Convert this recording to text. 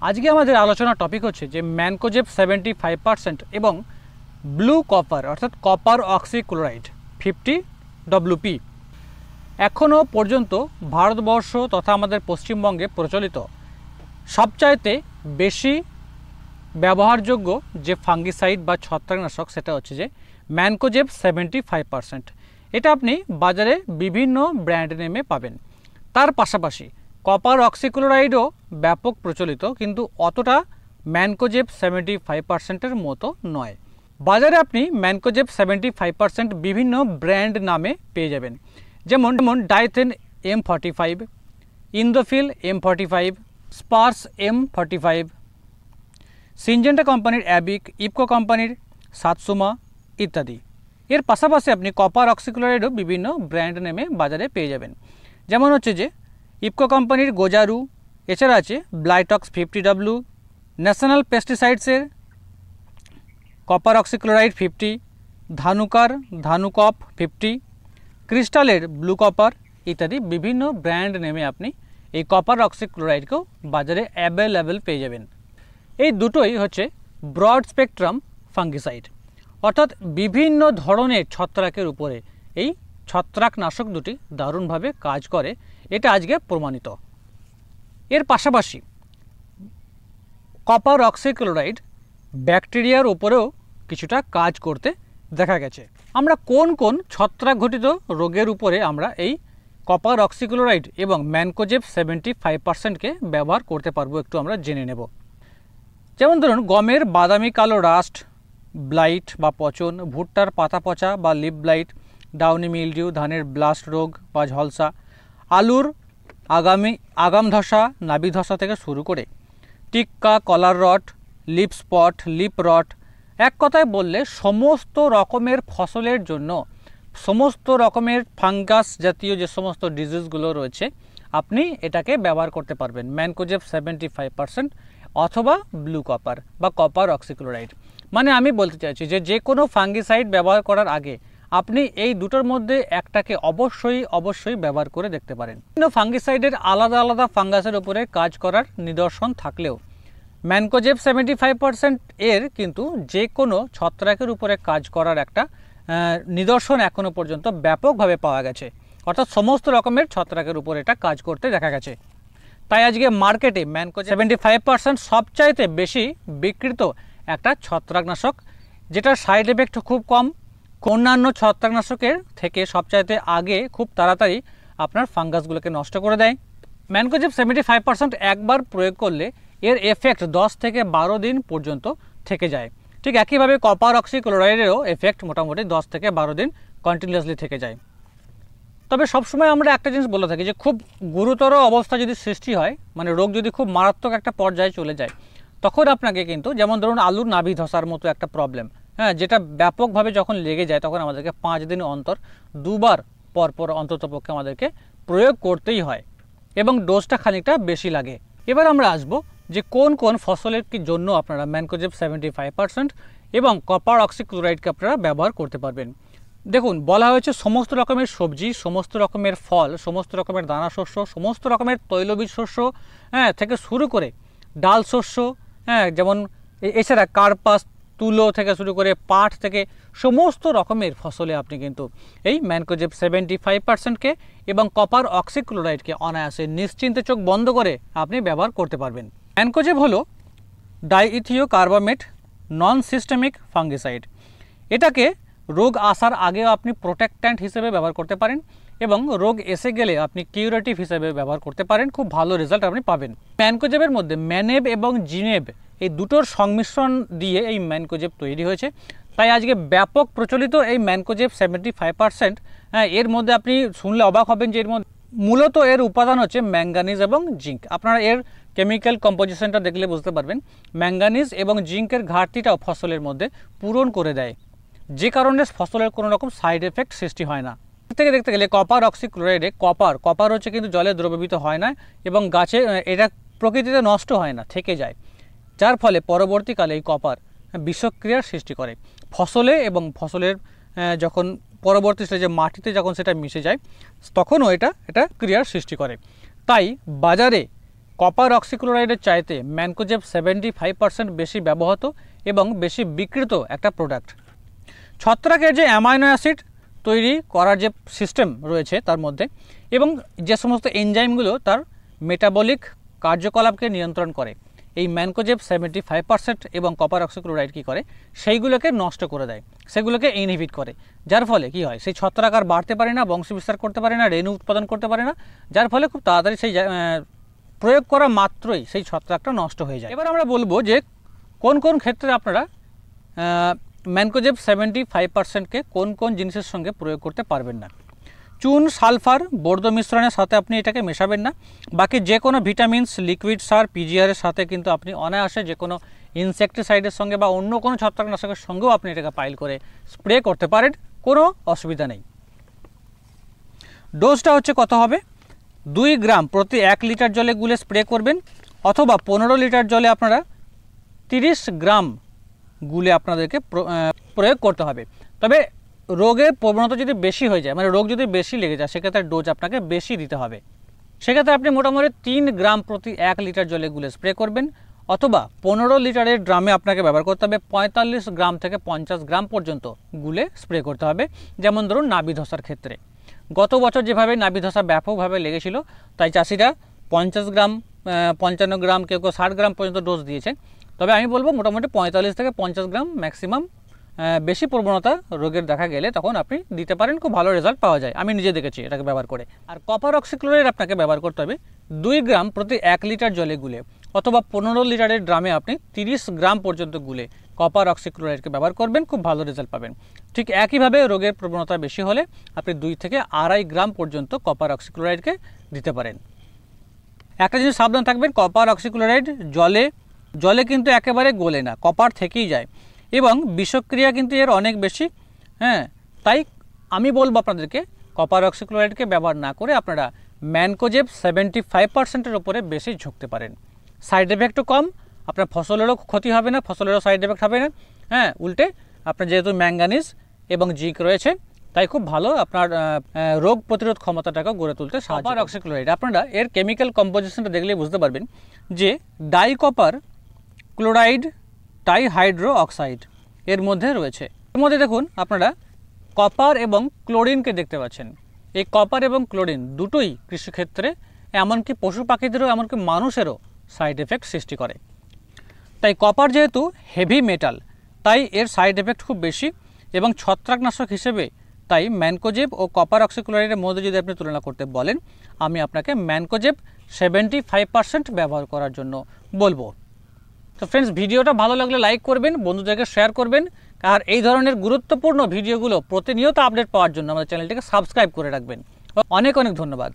আজকে আমাদের আলোচনার টপিক হচ্ছে যে ম্যানকোজেব সেভেন্টি ফাইভ পার্সেন্ট এবং ব্লু কপার অর্থাৎ কপার অক্সিক্লোরাইড ফিফটি ডব্লুপি এখনও পর্যন্ত ভারতবর্ষ তথা আমাদের পশ্চিমবঙ্গে প্রচলিত সবচাইতে বেশি ব্যবহারযোগ্য যে ফাঙ্গিসাইড বা ছত্রাকনাশক, সেটা হচ্ছে যে ম্যানকোজেব সেভেন্টি ফাইভ পার্সেন্ট এটা আপনি বাজারে বিভিন্ন ব্র্যান্ড নেমে পাবেন। তার পাশাপাশি কপার অক্সিক্লোরাইডও ব্যাপক প্রচলিত, কিন্তু অতটা ম্যানকোজেব সেভেন্টি ফাইভ পার্সেন্টের মতো নয়। বাজারে আপনি ম্যানকোজেব সেভেন্টি ফাইভ পার্সেন্ট বিভিন্ন ব্র্যান্ড নামে পেয়ে যাবেন। যেমন যেমন Dithane M forty five, Indofil M forty five, Spurs M forty five, Syngenta কোম্পানির অ্যাবিক, ইপকো কোম্পানির সাতসুমা ইত্যাদি। এর পাশাপাশি আপনি কপার অক্সিক্লোরাইডও বিভিন্ন ব্র্যান্ড নেমে বাজারে পেয়ে যাবেন। যেমন হচ্ছে যে, ইপকো কোম্পানির গোজারু এছাড়া আছে ব্লাইটক্স ফিফটি ডাব্লু ন্যাশনাল পেস্টিসাইডসের কপার অক্সিক্লোরাইড ফিফটি ধানুকার ধানুকপ ফিফটি ক্রিস্টালের ব্লু কপার ইত্যাদি বিভিন্ন ব্র্যান্ড নেমে আপনি এই কপার অক্সিক্লোরাইডকেও বাজারে অ্যাভেলেবেল পেয়ে যাবেন। এই দুটোই হচ্ছে ব্রড স্পেকট্রাম ফাঙ্গিসাইড অর্থাৎ বিভিন্ন ধরনের ছত্রাকের উপরে এই ছত্রাকনাশক দুটি দারুণভাবে কাজ করে, এটা আজকে প্রমাণিত। এর পাশাপাশি কপার অক্সিক্লোরাইড ব্যাকটেরিয়ার উপরেও কিছুটা কাজ করতে দেখা গেছে। আমরা কোন কোন ছত্রাক ঘটিত রোগের উপরে আমরা এই কপার অক্সিক্লোরাইড এবং ম্যানকোজেব সেভেন্টি ফাইভ পার্সেন্টকে ব্যবহার করতে পারব একটু আমরা জেনে নেব। যেমন ধরুন, গমের বাদামি কালো রাস্ট ব্লাইট বা পচন, ভুট্টার পাতা পচা বা লিপ ব্লাইট ডাউনি মিলডিউ ধানের ব্লাস্ট রোগ বা ঝলসা, আলুর আগামী আগাম ধসা, নাবি ধসা থেকে শুরু করে টিক্কা, collar rot, leaf spot, leaf rot, এক কথায় বললে সমস্ত রকমের ফসলের জন্য, সমস্ত রকমের ফাঙ্গাস জাতীয় যে সমস্ত ডিজিজগুলো রয়েছে, আপনি এটাকে ব্যবহার করতে পারবেন। ম্যানকোজেব সেভেন্টি ফাইভ পার্সেন্ট অথবা ব্লু কপার বা কপার অক্সিক্লোরাইড। মানে আমি বলতে চাইছি যে যে কোনো ফাঙ্গিসাইড ব্যবহার করার আগে আপনি এই দুটোর মধ্যে একটাকে অবশ্যই অবশ্যই ব্যবহার করে দেখতে পারেন। বিভিন্ন ফাঙ্গিসাইডের আলাদা আলাদা ফাঙ্গাসের উপরে কাজ করার নিদর্শন থাকলেও, ম্যানকোজেব সেভেন্টি ফাইভ পার্সেন্ট এর কিন্তু যে কোনো ছত্রাকের উপরে কাজ করার একটা নিদর্শন এখনও পর্যন্ত ব্যাপকভাবে পাওয়া গেছে। অর্থাৎ সমস্ত রকমের ছত্রাকের উপর এটা কাজ করতে দেখা গেছে। তাই আজকে মার্কেটে ম্যানকো সেভেন্টি ফাইভ পার্সেন্ট সবচাইতে বেশি বিকৃত একটা ছত্রাকনাশক, যেটার সাইড এফেক্ট খুব কম অন্যান্য ছত্রাকনাশকের থেকে সবচাইতে আগে খুব তাড়াতাড়ি আপনার ফাঙ্গাসগুলোকে নষ্ট করে দেয়। ম্যানকোজেব সেভেন্টি ফাইভ পার্সেন্ট একবার প্রয়োগ করলে এর এফেক্ট দশ থেকে বারো দিন পর্যন্ত থেকে যায়। ঠিক একইভাবে কপার অক্সিক্লোরাইডেরও এফেক্ট মোটামুটি দশ থেকে বারো দিন কন্টিনিউয়াসলি থেকে যায়। তবে সবসময় আমরা একটা জিনিস বলে থাকি যে, খুব গুরুতর অবস্থা যদি সৃষ্টি হয় মানে রোগ যদি খুব মারাত্মক একটা পর্যায়ে চলে যায়, তখন আপনাকে কিন্তু, যেমন ধরুন আলুর নাভি ধসার মতো একটা প্রবলেম হ্যাঁ যেটা ব্যাপকভাবে যখন লেগে যায় তখন আমাদেরকে পাঁচ দিন অন্তর, দুবার পরপর অন্ততপক্ষে আমাদেরকে প্রয়োগ করতেই হয় এবং ডোজটা খানিকটা বেশি লাগে। এবার আমরা আসব যে কোন কোন ফসলের কি জন্য আপনারা ম্যানকোজেব সেভেন্টি ফাইভ পার্সেন্ট এবং কপার অক্সিক্লোরাইডকে আপনারা ব্যবহার করতে পারবেন। দেখুন, বলা হয়েছে সমস্ত রকমের সবজি, সমস্ত রকমের ফল, সমস্ত রকমের দানা শস্য, সমস্ত রকমের তৈলবীজ শস্য হ্যাঁ থেকে শুরু করে ডাল শস্য হ্যাঁ যেমন এছাড়া কার্পাস তুলো থেকে শুরু করে পাট থেকে সমস্ত রকমের ফসলে আপনি কিন্তু এই ম্যানকোজেব সেভেন্টি ফাইভ পার্সেন্টকে এবং কপার অক্সিক্লোরাইডকে অনায়াসে নিশ্চিন্তে চোখ বন্ধ করে আপনি ব্যবহার করতে পারবেন। ম্যানকোজেব হলো dithiocarbamate non systemic fungicide. এটাকে রোগ আসার আগেও আপনি প্রোটেক্ট্যান্ট হিসেবে ব্যবহার করতে পারেন এবং রোগ এসে গেলে আপনি কিউরেটিভ হিসেবে ব্যবহার করতে পারেন। খুব ভালো রেজাল্ট আপনি পাবেন। ম্যানকোজেবের মধ্যে ম্যানেব এবং জিনেব এই দুটোর সংমিশ্রণ দিয়ে এই ম্যানকোজেব তৈরি হয়েছে। তাই আজকে ব্যাপক প্রচলিত এই ম্যানকোজেব সেভেন্টি ফাইভ পার্সেন্ট এর মধ্যে আপনি শুনলে অবাক হবেন যে এর মধ্যে মূলত এর উপাদান হচ্ছে ম্যাঙ্গানিজ এবং জিঙ্ক। আপনারা এর কেমিক্যাল কম্পোজিশনটা দেখলে বুঝতে পারবেন। ম্যাঙ্গানিজ এবং জিঙ্কের ঘাটতিটাও ফসলের মধ্যে পূরণ করে দেয়। যে কারণে ফসলের কোনো রকম সাইড এফেক্ট সৃষ্টি হয় না। থেকে দেখতে গেলে কপার অক্সিক্লোরাইডে কপার কপার হচ্ছে কিন্তু জলে দ্রবীভূত হয় না এবং গাছে এটা প্রকৃতিতে নষ্ট হয় না, থেকে যায়। যার ফলে পরবর্তীকালে এই কপার বিষক্রিয়ার সৃষ্টি করে। ফসলে এবং ফসলের যখন পরবর্তী স্টেজে মাটিতে যখন সেটা মিশে যায়, তখনও এটা এটা ক্রিয়ার সৃষ্টি করে। তাই বাজারে কপার অক্সিক্লোরাইডের চাইতে ম্যানকোজেব সেভেন্টি ফাইভ পার্সেন্ট বেশি ব্যবহৃত এবং বেশি বিকৃত একটা প্রোডাক্ট ছত্রাকের যে অ্যামাইনো অ্যাসিড তৈরি করার যে সিস্টেম রয়েছে তার মধ্যে এবং যে সমস্ত এনজাইমগুলো তার মেটাবলিক কার্যকলাপকে নিয়ন্ত্রণ করে। এই ম্যানকোজেব সেভেন্টি ফাইভ পার্সেন্ট এবং কপার অক্সিক্লোরাইড কী করে? সেইগুলোকে নষ্ট করে দেয়। সেগুলোকে ইনহিবিট করে। যার ফলে কি হয়? সেই ছত্রাক আর বাড়তে পারে না বংশ বিস্তার করতে পারে না, রেণু উৎপাদন করতে পারে না। যার ফলে খুব তাড়াতাড়ি সেই প্রয়োগ করা মাত্রই সেই ছত্রাকটা নষ্ট হয়ে যায়। এবার আমরা বলব যে কোন কোন ক্ষেত্রে আপনারা ম্যানকোজেব সেভেন্টি ফাইভ পার্সেন্টকে কোন কোন জিনিসের সঙ্গে প্রয়োগ করতে পারবেন না। চুন, সালফার, বর্ধ মিশ্রণের সাথে আপনি এটাকে মেশাবেন না। বাকি যে কোনো ভিটামিনস, লিকুইড সার পিজিআরের সাথে কিন্তু আপনি অনায়াসে যে কোনো ইনসেকটিসাইডের সঙ্গে বা অন্য কোনো ছত্রাকনাশকের সঙ্গেও আপনি এটাকে পাইল করে স্প্রে করতে পারেন, কোনো অসুবিধা নেই। ডোজটা হচ্ছে কত হবে? দুই গ্রাম প্রতি এক লিটার জলে গুলে স্প্রে করবেন, অথবা পনেরো লিটার জলে আপনারা তিরিশ গ্রাম গুলে আপনাদেরকে প্রয়োগ করতে হবে। তবে রোগের প্রবণতা যদি বেশি হয়ে যায় মানে রোগ যদি বেশি লেগে যায়, সেক্ষেত্রে ডোজ আপনাকে বেশি দিতে হবে। সেক্ষেত্রে আপনি মোটামুটি তিন গ্রাম প্রতি এক লিটার জলে গুলে স্প্রে করবেন, অথবা পনেরো লিটারের ড্রামে আপনাকে ব্যবহার করতে হবে, পঁয়তাল্লিশ গ্রাম থেকে পঞ্চাশ গ্রাম পর্যন্ত গুলে স্প্রে করতে হবে। যেমন ধরুন নাবি ধসার ক্ষেত্রে। গত বছর যেভাবে নাবি ধসা ব্যাপকভাবে লেগেছিল, তাই চাষিরা পঞ্চাশ গ্রাম পঞ্চান্ন গ্রাম, কেউ কেউ ষাট গ্রাম পর্যন্ত ডোজ দিয়েছে। তবে আমি বলব মোটামুটি পঁয়তাল্লিশ থেকে পঞ্চাশ গ্রাম ম্যাক্সিমাম বেশি প্রবণতা রোগের দেখা গেলে তখন আপনি দিতে পারেন, খুব ভালো রেজাল্ট পাওয়া যায়। আমি নিজে দেখেছি এটাকে ব্যবহার করে। আর কপার অক্সিক্লোরাইড আপনাকে ব্যবহার করতে হবে দুই গ্রাম প্রতি এক লিটার জলে গুলে অথবা পনেরো লিটারের ড্রামে আপনি তিরিশ গ্রাম পর্যন্ত গুলে কপার অক্সিক্লোরাইডকে ব্যবহার করবেন, খুব ভালো রেজাল্ট পাবেন। ঠিক একইভাবে রোগের প্রবণতা বেশি হলে আপনি দুই থেকে আড়াই গ্রাম পর্যন্ত কপার অক্সিক্লোরাইডকে দিতে পারেন। একটা জিনিস সাবধান থাকবেন কপার অক্সিক্লোরাইড জলে জলে কিন্তু একেবারে গলে না কপার থেকেই যায়। এবং বিষক্রিয়া কিন্তু এর অনেক বেশি হ্যাঁ? তাই আমি বলব আপনাদেরকে কপার অক্সিক্লোরাইডকে ব্যবহার না করে আপনারা ম্যানকোজেব সেভেন্টি ফাইভ পার্সেন্টের ওপরে বেশি ঝুঁকতে পারেন। সাইড এফেক্টও কম আপনার ফসলেরও ক্ষতি হবে না ফসলেরও সাইড এফেক্ট হবে না হ্যাঁ? উল্টে আপনার যেহেতু ম্যাঙ্গানিজ এবং জিঙ্ক রয়েছে তাই খুব ভালো আপনার রোগ প্রতিরোধ ক্ষমতাটাকে গড়ে তুলতে সাহায্য অক্সিক্লোরাইড আপনারা এর কেমিক্যাল কম্পোজিশনটা দেখলেই বুঝতে পারবেন যে ডাইকপার ক্লোরাইড টাইহাইড্রো অক্সাইড এর মধ্যে রয়েছে। এর মধ্যে দেখুন, আপনারা কপার এবং ক্লোরিনকে দেখতে পাচ্ছেন। এই কপার এবং ক্লোরিন দুটোই কৃষিক্ষেত্রে, এমনকি পশু পাখিদেরও, এমনকি মানুষেরও সাইড এফেক্ট সৃষ্টি করে। তাই কপার যেহেতু হেভি মেটাল, তাই এর সাইড এফেক্ট খুব বেশি এবং ছত্রাকনাশক হিসেবে তাই ম্যানকোজেব ও কপার অক্সিক্লোরাইডের মধ্যে যদি আপনি তুলনা করতে বলেন, আমি আপনাকে ম্যানকোজেব সেভেন্টি ফাইভ পার্সেন্ট ব্যবহার করার জন্য বলব। তো ফ্রেন্ডস ভিডিওটা ভালো লাগলে লাইক করবেন, বন্ধুদেরকে শেয়ার করবেন। আর এই ধরনের গুরুত্বপূর্ণ ভিডিওগুলো প্রতিনিয়ত আপডেট পাওয়ার জন্য আমাদের চ্যানেলটিকে সাবস্ক্রাইব করে রাখবেন। অনেক অনেক ধন্যবাদ।